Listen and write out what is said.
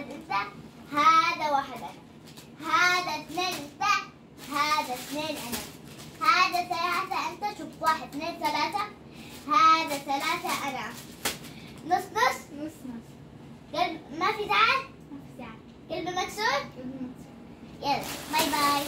واحد انت هذا واحد أنا. هذا اثنين انت هذا اثنين أنا. هذا ثلاثة أنت شوف واحد اثنين ثلاثة. هذا ثلاثة أنا. نص نص. نص نص. قلب ما في زعل؟ ما في زعل. قلب مكسور؟ قلب مكسور. يلا باي باي.